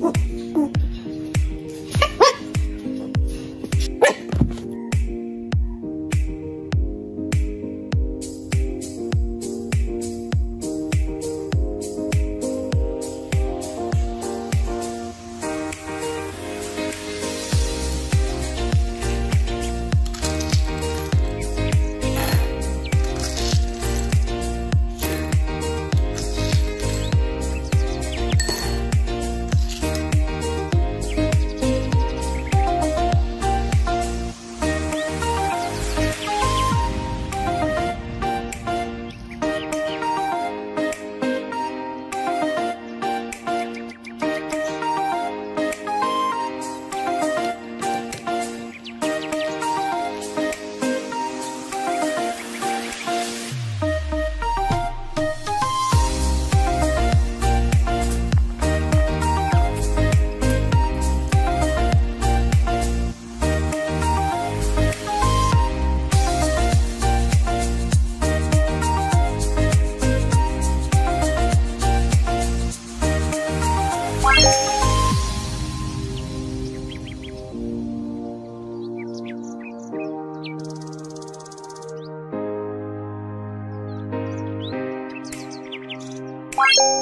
Woo! you